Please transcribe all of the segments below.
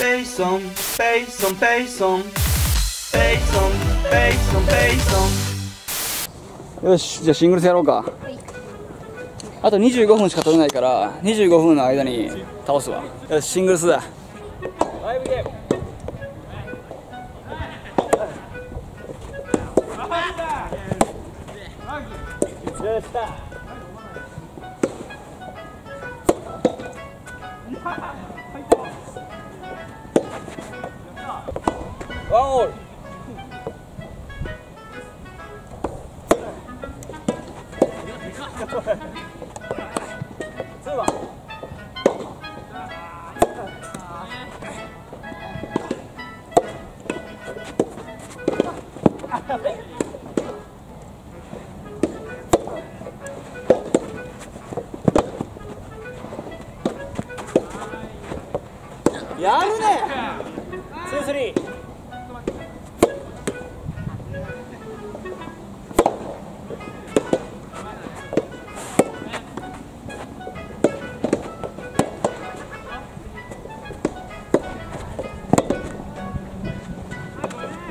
ペイソンペイソンペイソンペイソンペイソンペイソンよしじゃあシングルスやろうか。あと25分しか取れないから25分の間に倒すわ。よしシングルスだワンオールツーワンやるね 2, 3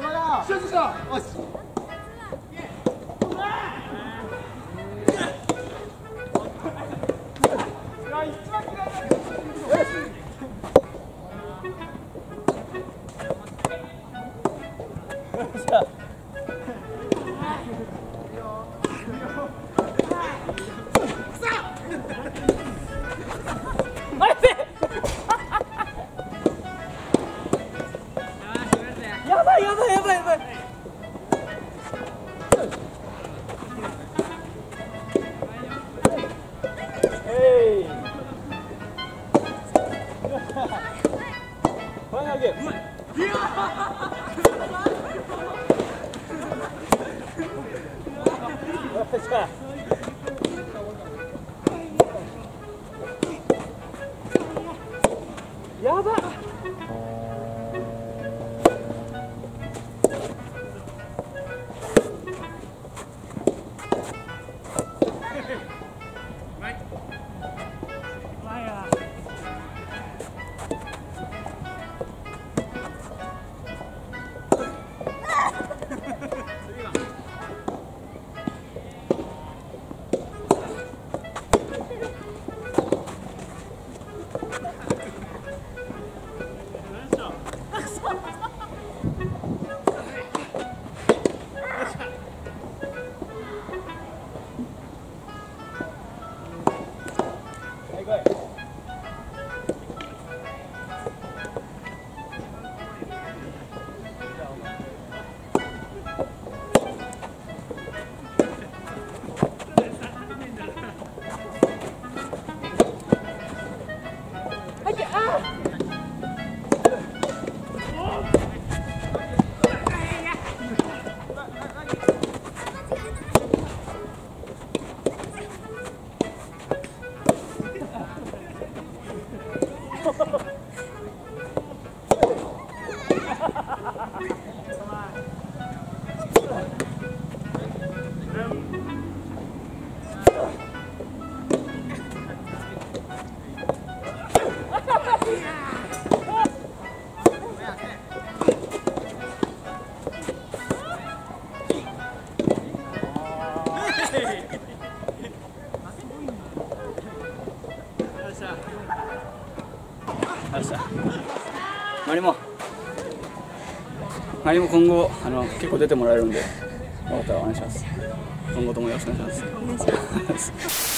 Voilà. Je. やばいやばいやばいやばい。えいファイナルゲームよっしゃマリモ。マリモ今後あの結構出てもらえるんでまたお願いします。今後ともよろしくお願いします。